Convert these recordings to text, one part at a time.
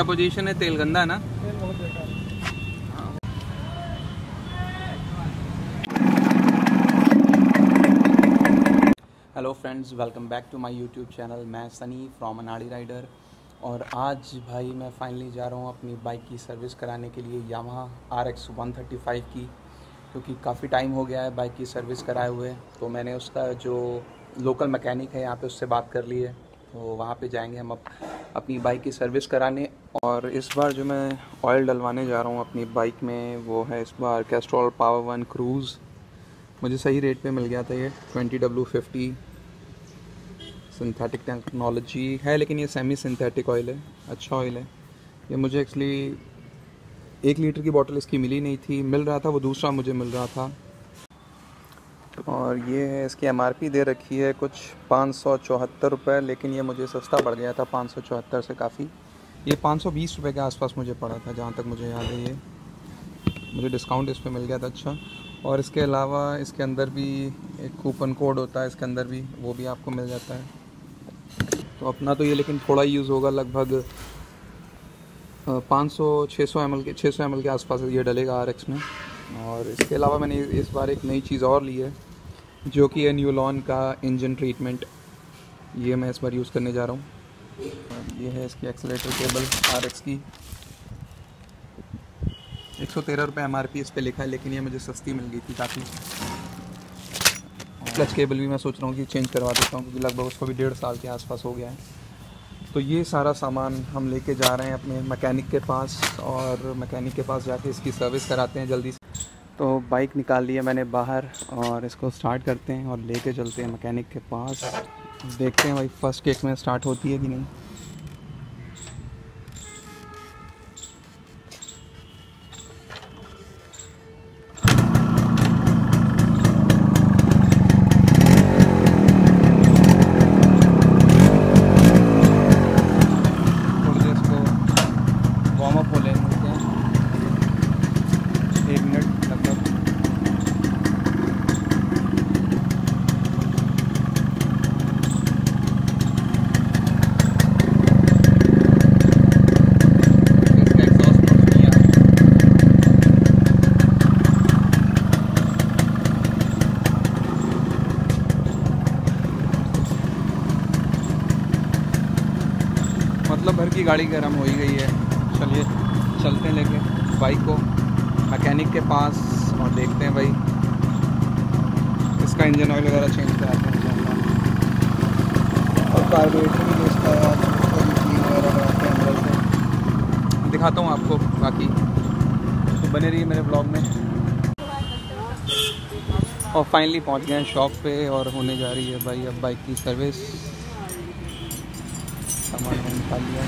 क्या पोजीशन है तेल गंदा ना? तेल बहुत बेकार hello friends welcome back to my YouTube channel मैं सनी फ्रॉम अनाड़ी राइडर और आज भाई मैं फाइनली जा रहा हूँ अपनी बाइक की सर्विस कराने के लिए Yamaha R X one thirty five की क्योंकि काफ़ी टाइम हो गया है बाइक की सर्विस कराए हुए। तो मैंने उसका जो लोकल मैकेनिक है यहाँ पे उससे बात कर ली है। तो वहाँ पे जाएँगे हम अप, अपनी बाइक की सर्विस कराने और इस बार जो मैं ऑयल डलवाने जा रहा हूँ अपनी बाइक में, वो है इस बार कैस्ट्रॉल पावर वन क्रूज़ मुझे सही रेट पे मिल गया था ये twenty W fifty synthetic technology है, लेकिन ये सेमी सिंथेटिक ऑयल है अच्छा ऑयल है। ये मुझे एक्चुअली एक लीटर की बोतल इसकी मिली नहीं थी, मिल रहा था, वो दूसरा मुझे मिल रहा था। और ये है, इसकी एमआरपी दे रखी है कुछ पाँच सौ चौहत्तर रुपये लेकिन ये मुझे सस्ता पड़ गया था पाँच सौ चौहत्तर से काफ़ी। ये पाँच सौ बीस रुपये के आसपास मुझे पड़ा था, जहाँ तक मुझे याद है ये। मुझे डिस्काउंट इस पर मिल गया था अच्छा। और इसके अलावा इसके अंदर भी एक कूपन कोड होता है, इसके अंदर भी वो भी आपको मिल जाता है। तो अपना तो ये, लेकिन थोड़ा यूज़ होगा, लगभग पाँच सौ छः सौ एम के छः सौ एम के आसपास ये डलेगा आर एक्स में। और इसके अलावा मैंने इस बार एक नई चीज़ और ली है। जो कि है न्यूलॉन का इंजन ट्रीटमेंट। ये मैं इस बार यूज़ करने जा रहा हूँ। ये है इसकी एक्सलेटर केबल आर एक्स की। एक सौ तेरह रुपये एम इस पर लिखा है, लेकिन ये मुझे सस्ती मिल गई थी काफ़ी। क्लच केबल भी मैं सोच रहा हूँ कि चेंज करवा देता हूँ, क्योंकि लगभग उसको भी डेढ़ साल के आसपास हो गया है। तो ये सारा सामान हम लेके जा रहे हैं अपने मैकेनिक के पास, और मैकेनिक के पास जाके इसकी सर्विस कराते हैं जल्दी तो बाइक निकाल लिया मैंने बाहर और इसको स्टार्ट करते हैं और लेके चलते हैं मैकेनिक के पास। देखते हैं भाई, फ़र्स्ट केक में स्टार्ट होती है कि नहीं थोड़ी देर इसको वार्म अप हो लेने देते हैं एक मिनट लगभग इसका एग्जॉस्ट नोट नहीं आ रहा मतलब भर की गाड़ी गर्म हो ही गई है। चलिए, चलते हैं लेके बाइक को। मैकेनिक के पास और देखते हैं भाई। इसका इंजन ऑयल वगैरह चेंज कराते हैं। और कार्बोरेटर भी दिखाता हूँ आपको बाकी। तो बने रहिए मेरे ब्लॉग में। और फाइनली पहुँच गए हैं शॉप पे और होने जा रही है भाई अब बाइक की सर्विस सामान निकाल लिया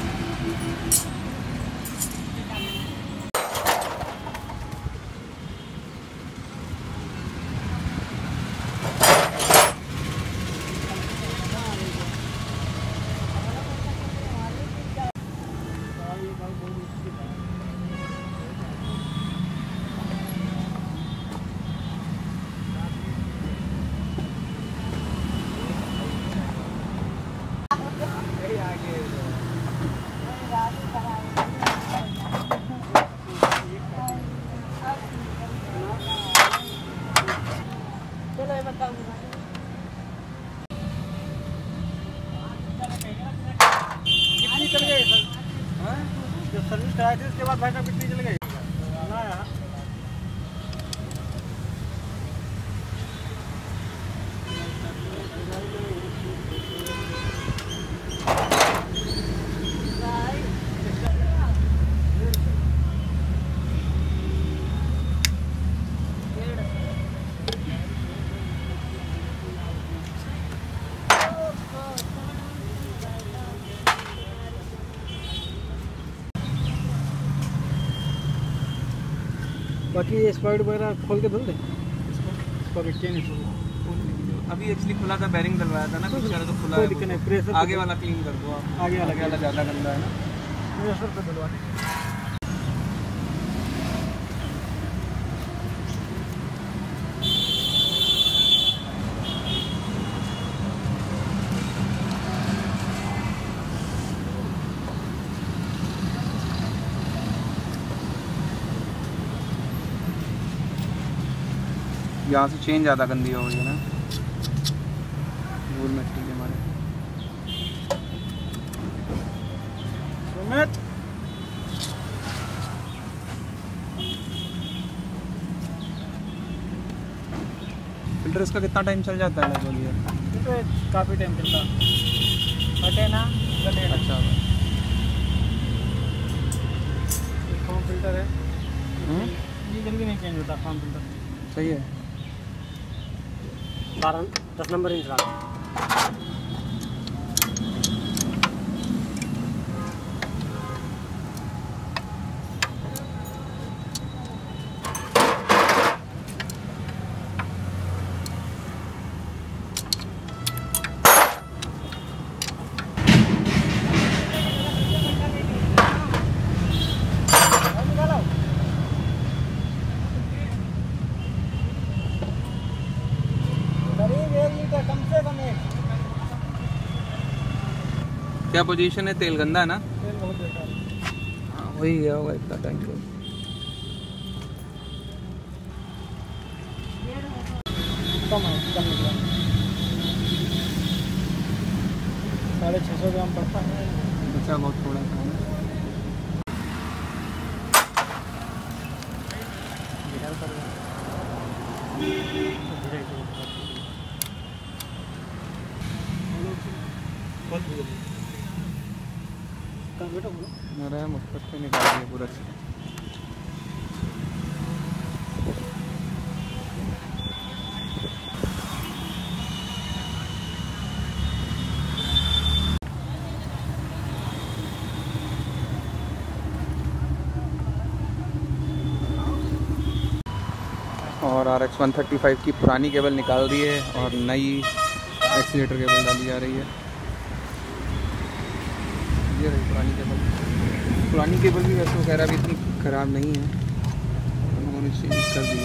कितनी चल गई सर जब सर्विस कराई थी उसके बाद भाई साहब कितनी चल गई ना यार बाकी ये स्पॉइट वगैरह खोल के धुल दे। अभी एक्चुअली खुला था बैरिंग डलवाया था ना कुछ सारा तो खुला है तो। प्रेशर आगे वाला क्लीन कर दो आप। आगे वाला ज़्यादा गंदा है ना। प्रेशर पे धुलवा यहाँ से चेन ज़्यादा गंदी हो गई है ना। धूल मिट्टी के हमारे सुमित। फ़िल्टर इसका कितना टाइम चल जाता है लगभग ये? तो काफ़ी टाइम चलता हटे ना गले अच्छा। फॉर्म फ़िल्टर है। हम्म, ये जल्दी नहीं चेंज होता फॉर्म फ़िल्टर सही है। बारह दस नंबर इंच रहा। क्या पोजीशन है? तेल गंदा है ना? तेल बहुत बेकार हाँ। वही गया होगा इतना निकला साढ़े छः सौ ग्राम पड़ता है। बचा बहुत थोड़ा सा पर मेरा मुफ़्त पे निकाल दिया पूरा। और R X one thirty five की पुरानी केबल निकाल दी है और नई एक्सीटर केबल डाली जा रही है। ये रही पुरानी केबल पुरानी केबल भी वैसे वगैरह भी इतनी ख़राब नहीं है। उन्होंने चेंज कर दी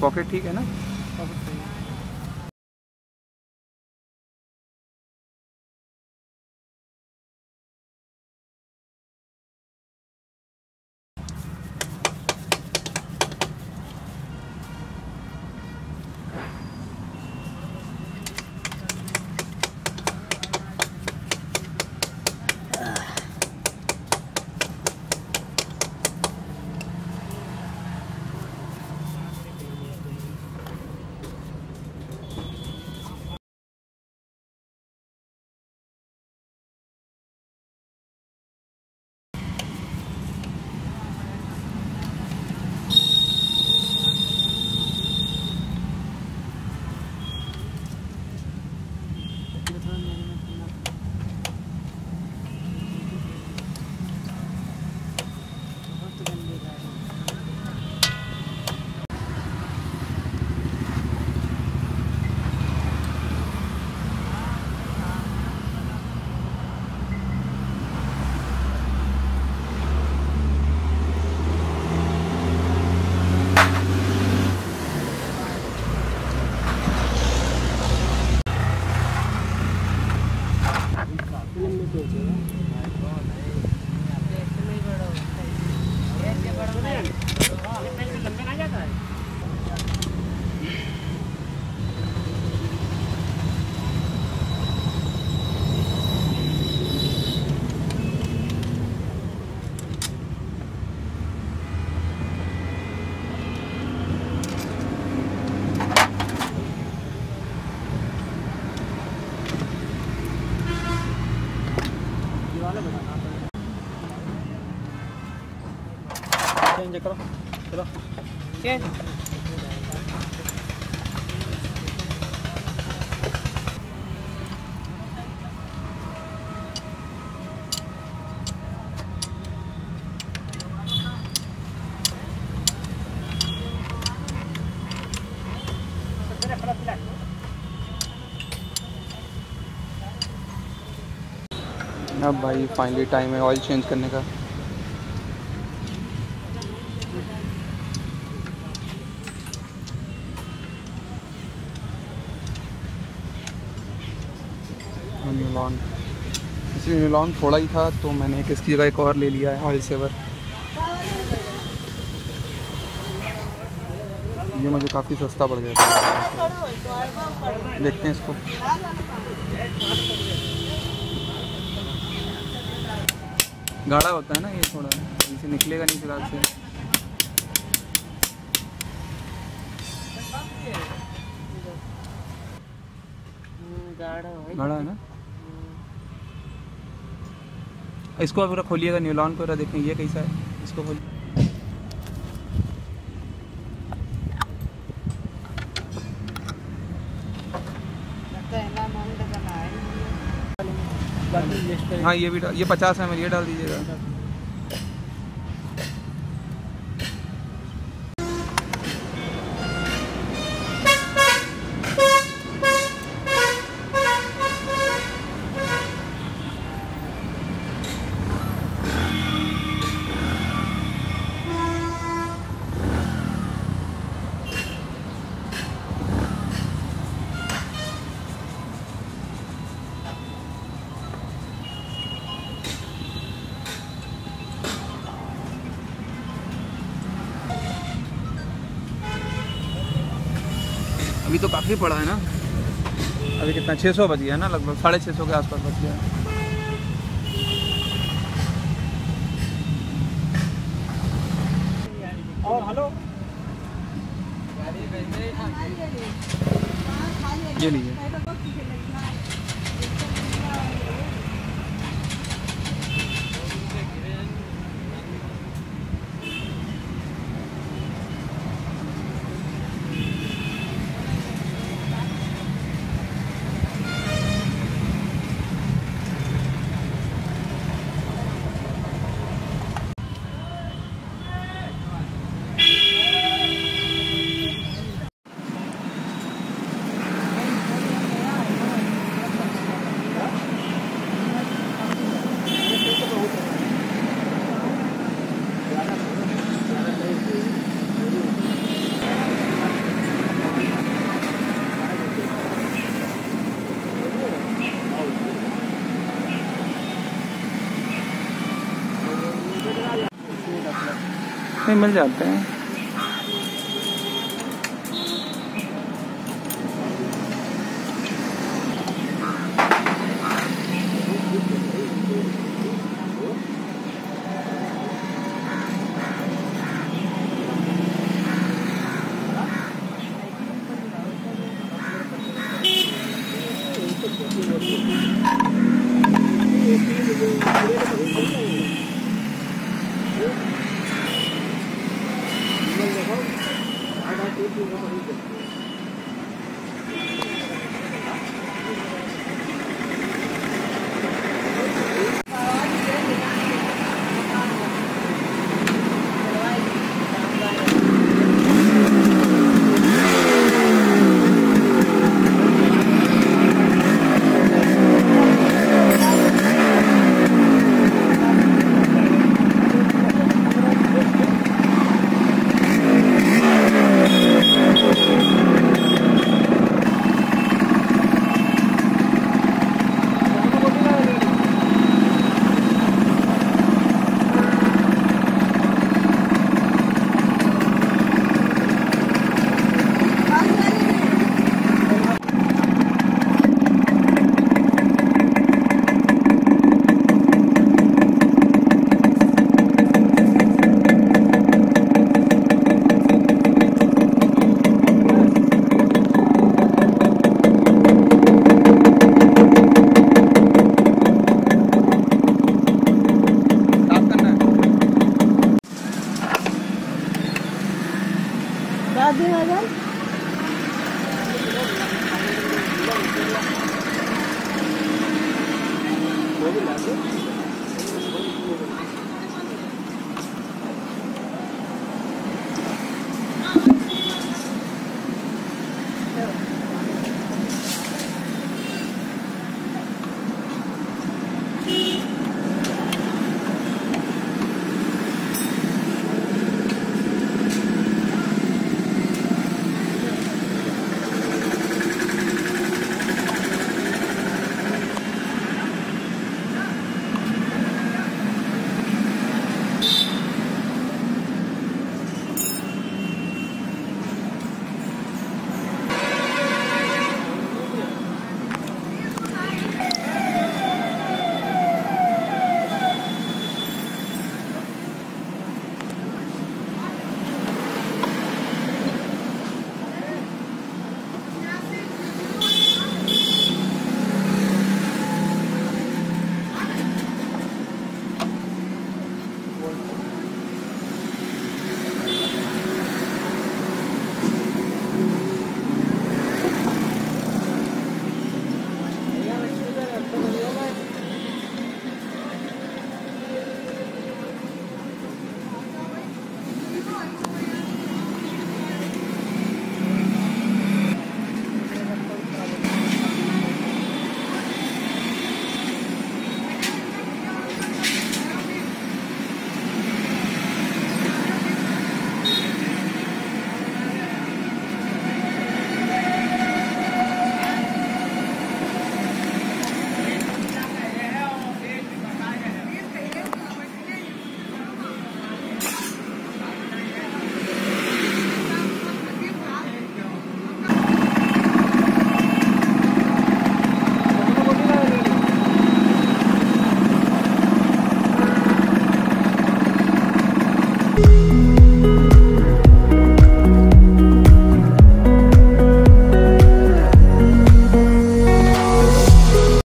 पॉकेट ठीक है ना? चेंज करो चलो। चेंज। अब भाई फाइनली टाइम है ऑयल चेंज करने का। न्यूलॉन इसलिए न्यूलॉन थोड़ा ही था तो मैंने एक इसकी जगह एक और ले लिया है ऑयल सेवर। ये मुझे काफ़ी सस्ता पड़ गया था। देखते हैं इसको। गाढ़ा होता है ना ये थोड़ा इसे निकलेगा नहीं फ़िलहाल से। गाढ़ा है ना? इसको पूरा खोलिएगा न्यूलॉन को पूरा देखें ये कैसा है। इसको खोलिए हाँ ये भी डाल ये पचास एम ये डाल दीजिएगा। काफ़ी पड़ा है ना? अभी कितना? 600 बज गया है ना लगभग, साढ़े छः सौ के आसपास बच गया। में मिल जाते हैं। साफ़ 然后，二台机器我负责。